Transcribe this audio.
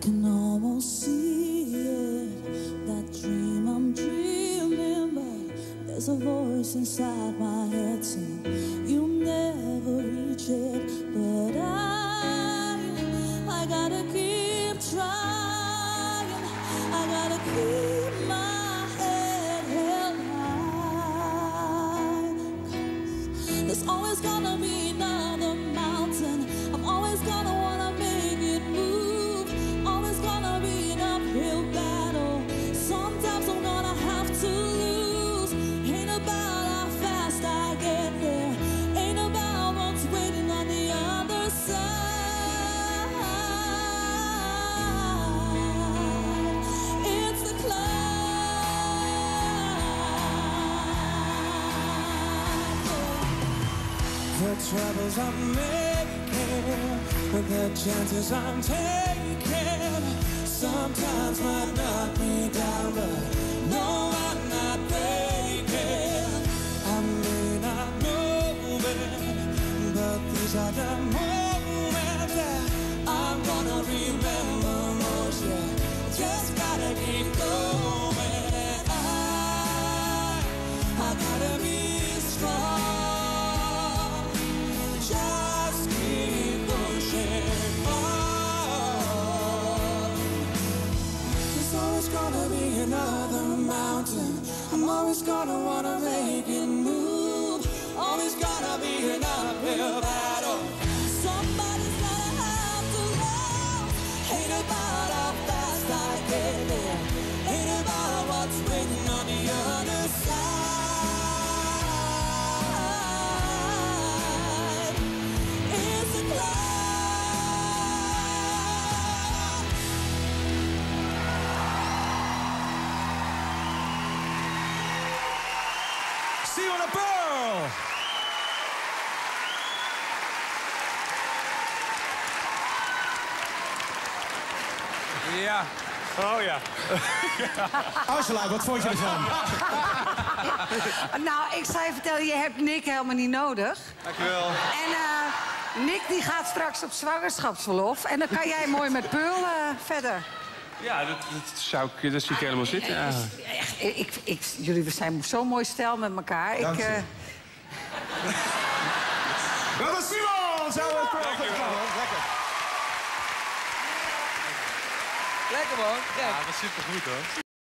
can almost see it, that dream I'm dreaming, but there's a voice inside my head saying you'll never reach it. But I, I gotta keep trying. I gotta keep my head held high. 'Cause there's always gonna be another The troubles I'm making, the chances I'm taking, sometimes might knock me down, but no, I'm not breaking. I may not move it, but these are the moments that I'm gonna remember most. Yeah, just gotta keep going. Always gonna be another mountain. I'm always gonna wanna make it move. Simona Pearl! Ja. Oh ja. Angela, wat vond je ervan? Nou, ik zou je vertellen, je hebt Nick helemaal niet nodig. Dankjewel. En eh, Nick die gaat straks op zwangerschapsverlof. En dan kan jij mooi met Pearl eh, verder. Ja, dat, dat, zou ik, dat zie ik helemaal zitten. Ja. Echt, ik, ik, jullie zijn zo'n mooi stel met elkaar. Dank ik, je. eh, Dat was Simon! Zou het Pearl goed gaan, hoor. Lekker. Lekker man. Ja, dat was supergoed hoor.